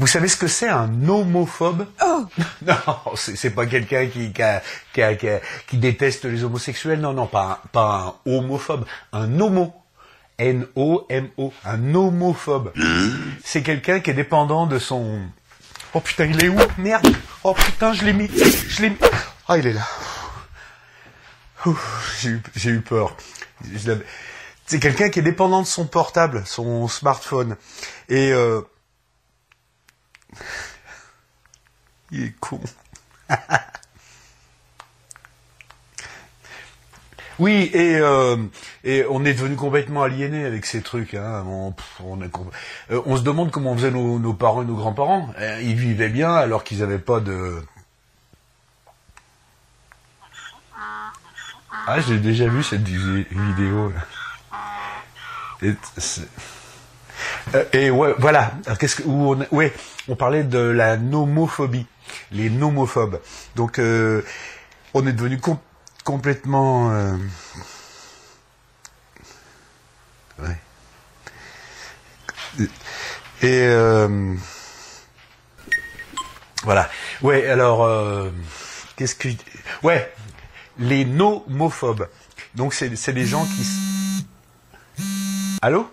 Vous savez ce que c'est un homophobe? Oh Non, c'est c'est pas quelqu'un qui, qui, a- qui, a- qui a- qui déteste les homosexuels. Non, non, pas un, pas un homophobe. Un homo. N-O-M-O. Un homophobe. C'est quelqu'un qui est dépendant de son... Oh putain, il est où? Merde Oh putain, je l'ai mis. Je l'ai mis. Ah, il est là. J'ai eu, j'ai eu peur. C'est quelqu'un qui est dépendant de son portable, son smartphone. Et... Euh... Il est con. oui, et, euh, et on est devenu complètement aliéné avec ces trucs. Hein. Euh, on se demande comment faisaient nos, parents et nos grands-parents. Euh, Ils vivaient bien alors qu'ils n'avaient pas de... Ah, j'ai déjà vu cette vi- vidéo. Et ouais, voilà. Qu'est-ce que, on, parlait de la nomophobie, les nomophobes. Donc, euh, on est devenu com- complètement. euh, ouais. Et euh, voilà. Ouais. Alors, euh, qu'est-ce que, ouais, les nomophobes. Donc, c'est, des gens qui. Allô?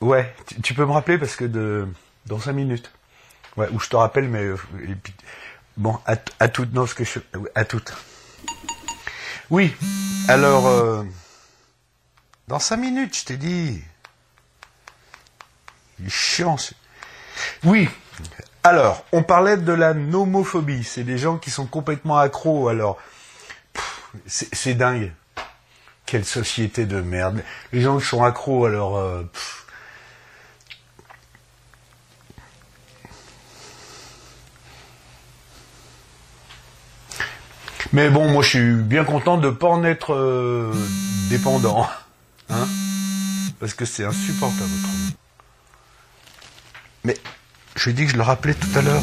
Ouais, tu, peux me rappeler parce que de dans cinq minutes. Ouais, ou je te rappelle, mais euh, bon, à, toutes, non, ce que je, à toutes. Oui, alors euh, dans cinq minutes, je t'ai dit. Il est chiant. Oui. Alors, on parlait de la nomophobie. C'est des gens qui sont complètement accros. Alors, c'est dingue. Quelle société de merde. Les gens qui sont accros, alors... euh. Mais bon, moi je suis bien content de pas en être euh, dépendant. Hein Parce que c'est insupportable autrement. Mais je lui ai dit que je le rappelais tout à l'heure.